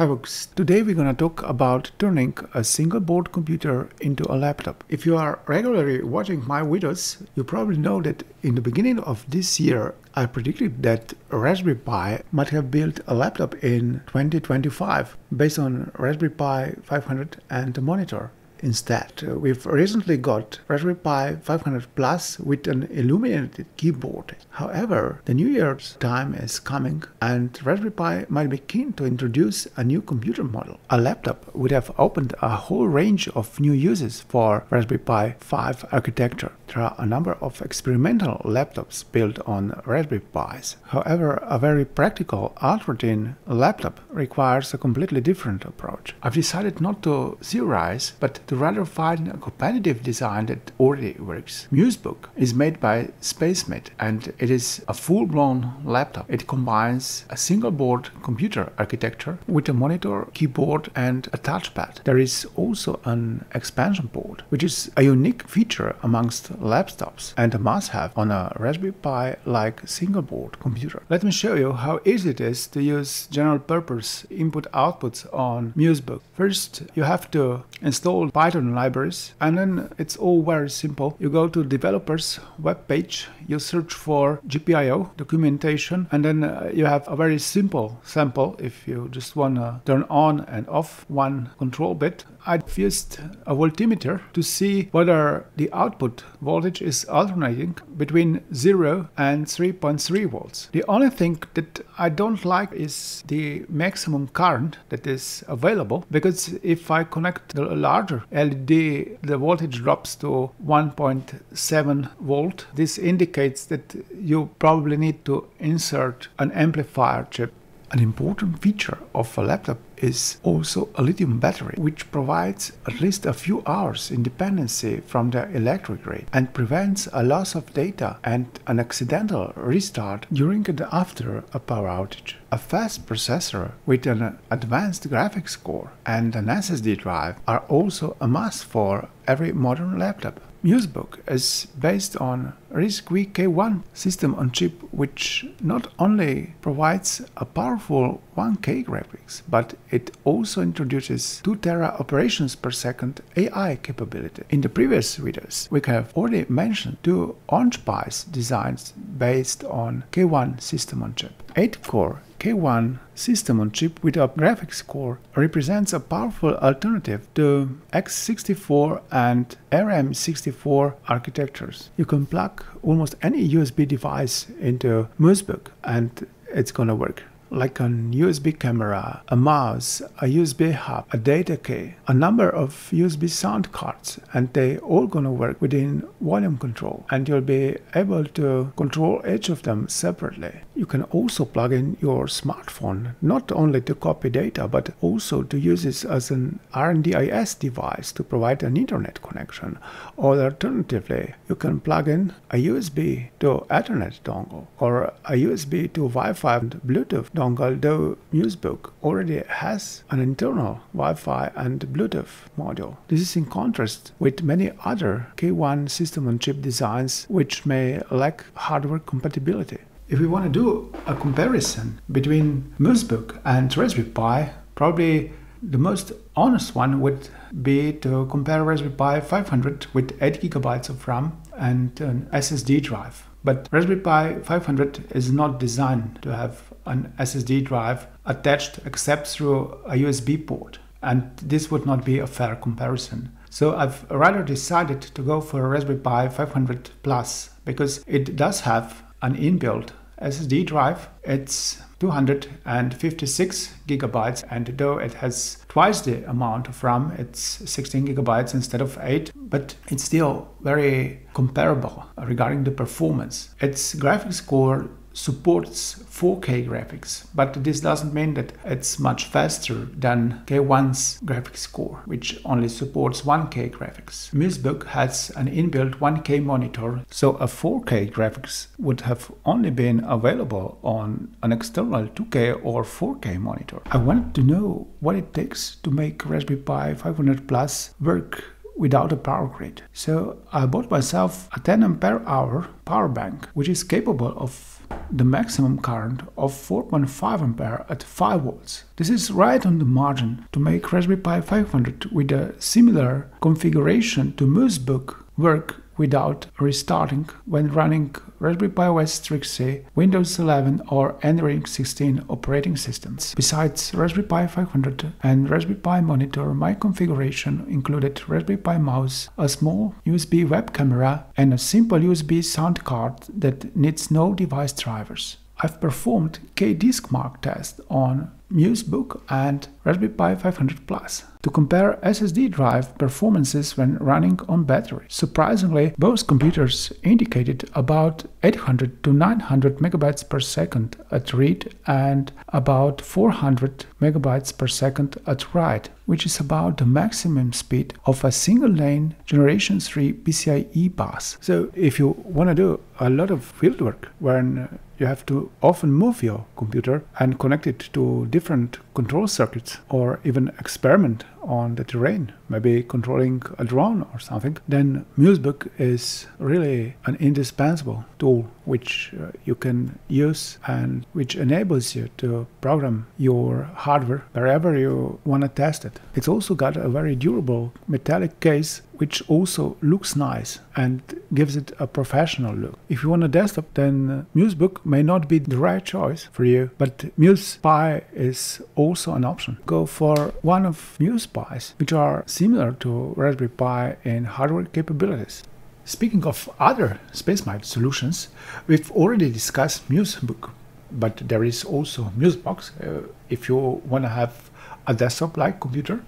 Hi folks, today we're gonna talk about turning a single board computer into a laptop. If you are regularly watching my videos, you probably know that in the beginning of this year I predicted that Raspberry Pi might have built a laptop in 2025 based on Raspberry Pi 500 and a monitor. Instead, uh, we've recently got Raspberry Pi 500 Plus with an illuminated keyboard. However, the New Year's time is coming and Raspberry Pi might be keen to introduce a new computer model. A laptop would have opened a whole range of new uses for Raspberry Pi 5 architecture. There are a number of experimental laptops built on Raspberry Pis. However, a very practical ultra-thin laptop requires a completely different approach. I've decided not to theorize, but to rather find a competitive design that already works. Musebook is made by SpacemiT and it is a full-blown laptop. It combines a single-board computer architecture with a monitor, keyboard and a touchpad. There is also an expansion port, which is a unique feature amongst laptops and a must-have on a Raspberry Pi like single-board computer. Let me show you how easy it is to use general-purpose input-outputs on Musebook. First, you have to install Python libraries and then it's all very simple. You go to developers web page, you search for GPIO documentation and then uh, you have a very simple sample if you just want to turn on and off one control bit. I've used a voltmeter to see whether the output voltage is alternating between 0 and 3.3 volts. The only thing that I don't like is the maximum current that is available because if I connect the larger LED, the voltage drops to 1.7 volt. This indicates that you probably need to insert an amplifier chip. An important feature of a laptop is also a lithium battery, which provides at least a few hours independency from the electric grid and prevents a loss of data and an accidental restart during and after a power outage. A fast processor with an advanced graphics core and an SSD drive are also a must for every modern laptop. Musebook is based on RISC-V K1 system on chip which not only provides a powerful 1K graphics but it also introduces 2 tera operations per second AI capability. In the previous videos we have already mentioned two Orange Pis designs based on K1 system on chip. 8-core K1 system on chip with a graphics core represents a powerful alternative to x64 and ARM64 architectures. You can plug almost any USB device into Musebook and it's gonna work like an USB camera, a mouse, a USB hub, a data key, a number of USB sound cards, and they all gonna work within volume control, and you'll be able to control each of them separately. You can also plug in your smartphone, not only to copy data, but also to use it as an RNDIS device to provide an internet connection. Or alternatively, you can plug in a USB to Ethernet dongle or a USB to Wi-Fi and Bluetooth dongle, though Musebook already has an internal Wi-Fi and Bluetooth module. This is in contrast with many other K1 system-on-chip designs which may lack hardware compatibility. If we want to do a comparison between Musebook and Raspberry Pi, probably the most honest one would be to compare Raspberry Pi 500 with 8 gigabytes of RAM and an SSD drive. But Raspberry Pi 500 is not designed to have an SSD drive attached except through a USB port, and this would not be a fair comparison. So I've rather decided to go for a Raspberry Pi 500 Plus because it does have an inbuilt SSD drive. It's 256 gigabytes, and though it has twice the amount of RAM, it's 16 gigabytes instead of 8, but it's still very comparable regarding the performance. Its graphics core supports 4K graphics, but this doesn't mean that it's much faster than K1's graphics core, which only supports 1K graphics. Musebook has an inbuilt 1K monitor, so a 4K graphics would have only been available on an external 2K or 4K monitor. I wanted to know what it takes to make Raspberry Pi 500 Plus work without a power grid. So I bought myself a 10 ampere hour power bank, which is capable of the maximum current of 4.5 ampere at 5 volts. This is right on the margin to make Raspberry Pi 500 with a similar configuration to MuseBook work without restarting when running Raspberry Pi OS Trixie, Windows 11 or Android 16 operating systems. Besides Raspberry Pi 500 and Raspberry Pi monitor, my configuration included Raspberry Pi mouse, a small USB web camera and a simple USB sound card that needs no device drivers. I've performed KDiskMark test on MuseBook and Raspberry Pi 500 Plus to compare SSD drive performances when running on battery. Surprisingly, both computers indicated about 800 to 900 megabytes per second at read and about 400 megabytes per second at write, which is about the maximum speed of a single lane Generation 3 PCIe bus. So if you want to do a lot of fieldwork when you have to often move your computer and connect it to different control circuits or even experiment on the terrain, maybe controlling a drone or something, then Musebook is really an indispensable tool which uh, you can use and which enables you to program your hardware wherever you want to test it. It's also got a very durable metallic case which also looks nice and gives it a professional look. If you want a desktop, then uh, Musebook may not be the right choice for you, but MusePi is also an option. Go for one of MusePis, which are similar to Raspberry Pi in hardware capabilities. Speaking of other SpacemiT solutions, we've already discussed MuseBook, but there is also MuseBox uh, if you want to have a desktop-like computer,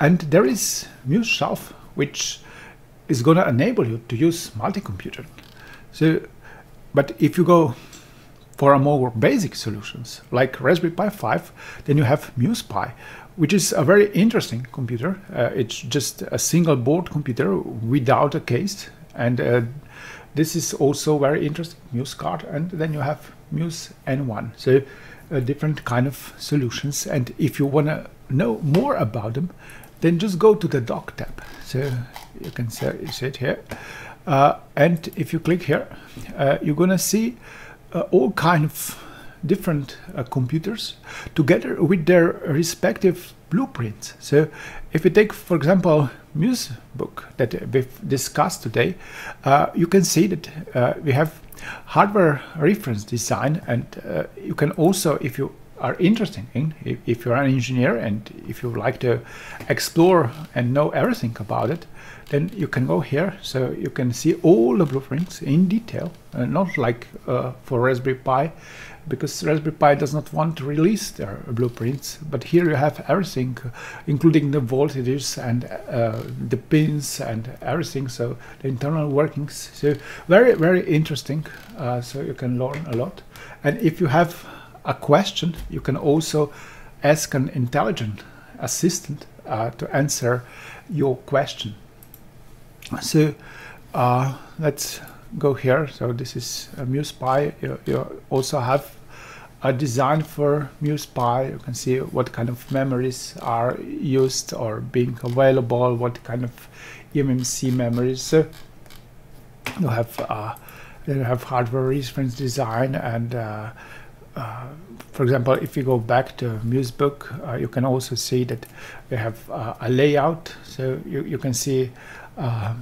and there is MuseShelf which is going to enable you to use multi-computing. So, but if you go for a more basic solutions like Raspberry Pi 5, then you have MusePi, which is a very interesting computer. Uh, it's just a single board computer without a case, and uh, this is also very interesting. Muse card, and then you have Muse N1. So, uh, different kind of solutions. And if you want to know more about them, then just go to the dock tab. So you can see it here. Uh, and if you click here, uh, you're gonna see uh, all kind of different uh, computers together with their respective blueprints. So if you take, for example, MuseBook that we've discussed today, uh, you can see that uh, we have hardware reference design and you can also, if you are interested in. If, if, you're an engineer and if you like to explore and know everything about it, then you can go here. So you can see all the blueprints in detail, uh, not like uh, for Raspberry Pi, because Raspberry Pi does not want to release their blueprints. But here you have everything, including the voltages and uh, the pins and everything. So the internal workings. So very, very interesting. Uh, so you can learn a lot. And if you have a question, you can also ask an intelligent assistant uh, to answer your question. So uh, let's go here. So this is a MusePi. You, you also have a design for MusePi. You can see what kind of memories are used or being available, what kind of eMMC memories. So you have uh, you have hardware reference design and uh, for example, if you go back to MuseBook, uh, you can also see that we have uh, a layout. So you, you can see uh,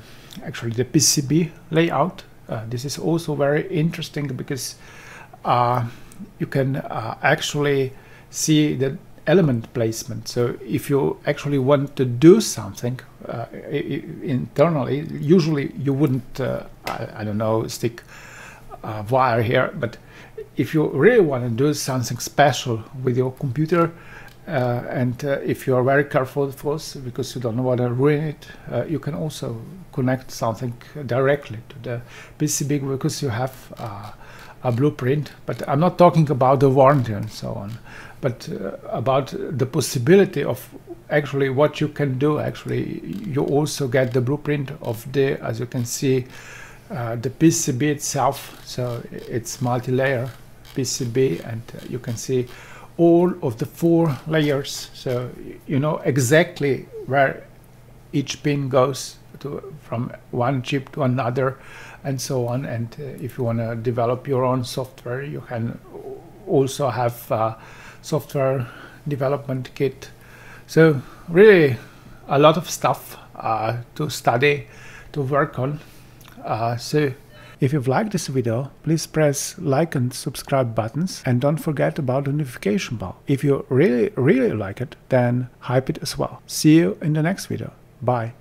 actually the PCB layout. Uh, this is also very interesting because uh, you can actually see the element placement. So if you actually want to do something internally, usually you wouldn't, I, I, don't know, stick a wire here, but if you really want to do something special with your computer, uh, and uh, if you are very careful, of course, because you don't want to ruin it, uh, you can also connect something directly to the PCB because you have uh, a blueprint. But I'm not talking about the warranty and so on, but uh, about the possibility of actually what you can do. Actually, you also get the blueprint of the, as you can see, uh, the PCB itself. So it's multi-layer PCB and uh, you can see all of the four layers. So you know exactly where each pin goes to from one chip to another and so on. And uh, if you want to develop your own software you can also have uh, software development kit. So really a lot of stuff uh, to study to work on uh, so if you've liked this video, please press like and subscribe buttons and don't forget about the notification bell. If you really, really like it, then hype it as well. See you in the next video. Bye.